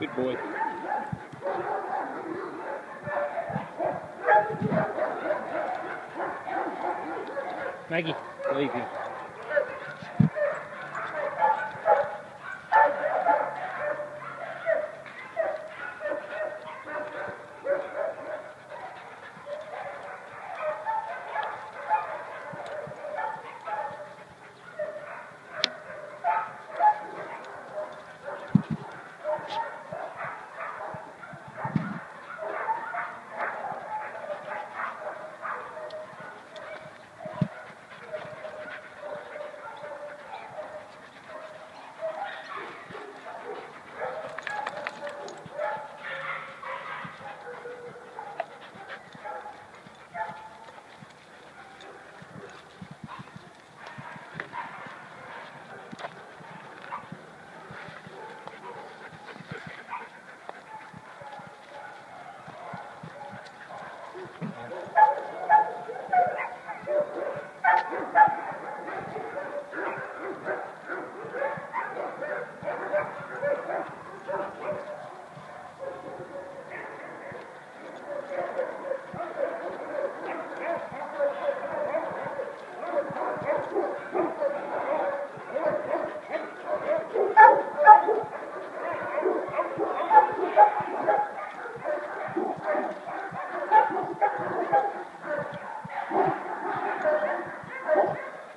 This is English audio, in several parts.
Good boy. Maggie, leave you.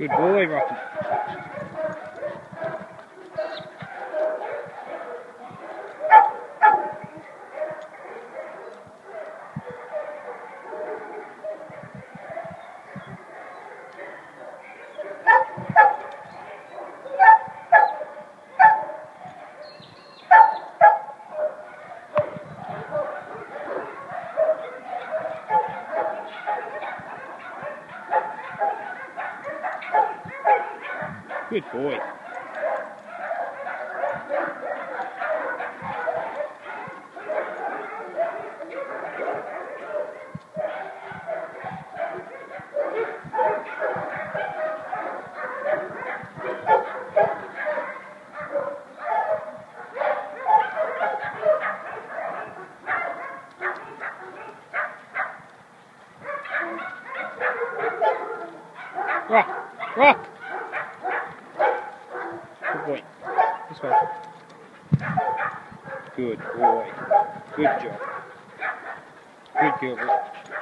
Good boy, Rocky. Good boy. Rok, Rok. Boy. This way. Good boy. Good job. Good Gilbert.